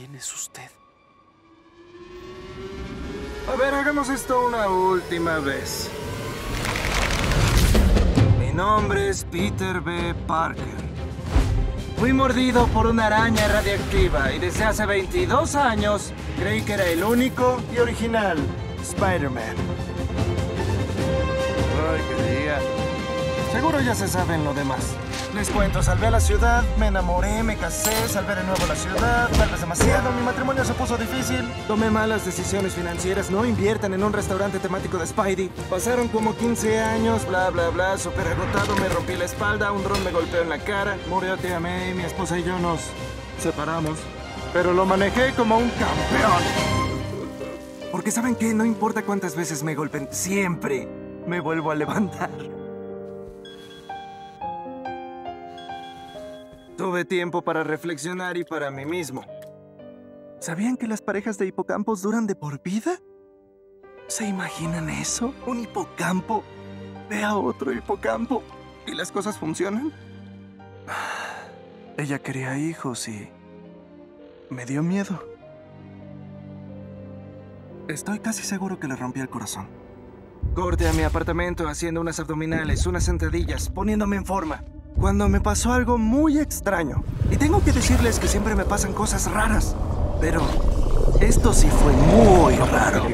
¿Quién es usted? A ver, hagamos esto una última vez. Mi nombre es Peter B. Parker. Fui mordido por una araña radiactiva y desde hace 22 años creí que era el único y original Spider-Man. Ay, qué día. Seguro ya se saben lo demás. Les cuento, salvé a la ciudad, me enamoré, me casé, salvé de nuevo la ciudad, tal demasiado, mi matrimonio se puso difícil. Tomé malas decisiones financieras, no inviertan en un restaurante temático de Spidey. Pasaron como 15 años, bla, bla, bla, súper agotado, me rompí la espalda, un dron me golpeó en la cara, murió tía May, mi esposa y yo nos separamos. Pero lo manejé como un campeón. Porque saben qué, no importa cuántas veces me golpeen, siempre me vuelvo a levantar. Tuve tiempo para reflexionar y para mí mismo. ¿Sabían que las parejas de hipocampos duran de por vida? ¿Se imaginan eso? ¿Un hipocampo ve a otro hipocampo y las cosas funcionan? Ella quería hijos y me dio miedo. Estoy casi seguro que le rompí el corazón. Corte a mi apartamento haciendo unas abdominales, unas sentadillas, poniéndome en forma. Cuando me pasó algo muy extraño. Y tengo que decirles que siempre me pasan cosas raras. Pero esto sí fue muy raro.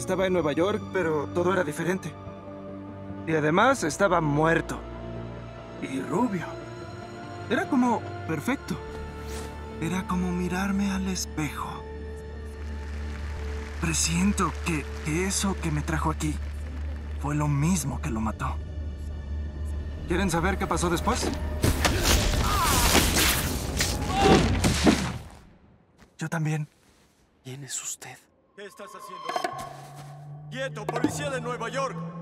Estaba en Nueva York, pero todo era diferente. Y además estaba muerto. Y rubio. Era como perfecto. Era como mirarme al espejo. Presiento que, eso que me trajo aquí fue lo mismo que lo mató. ¿Quieren saber qué pasó después? Yo también. ¿Quién es usted? ¿Qué estás haciendo? ¡Quieto, policía de Nueva York!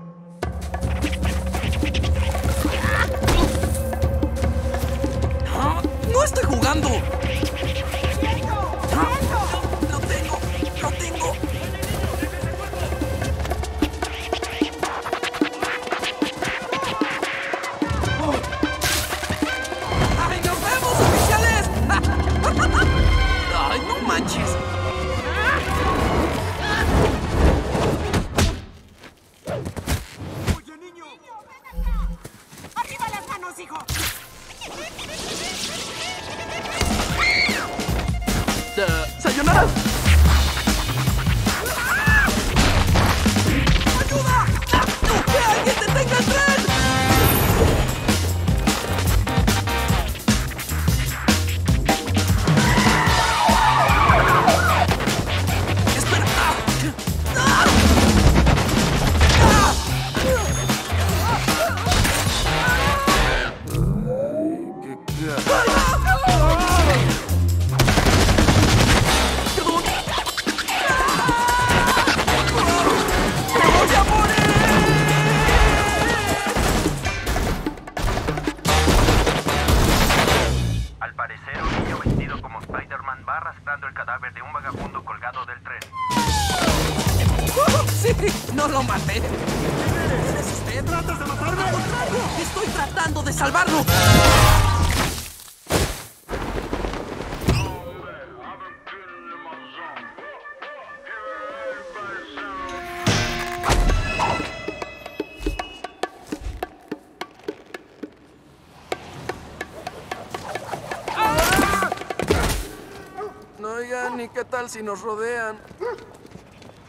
¡No lo maté! ¿Quién usted? ¿Tratas de matarme? ¡Al contrario! ¡Estoy tratando de salvarlo! No, oigan, ¿y qué tal si nos rodean?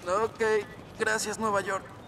Ok, Gracias, Nueva York.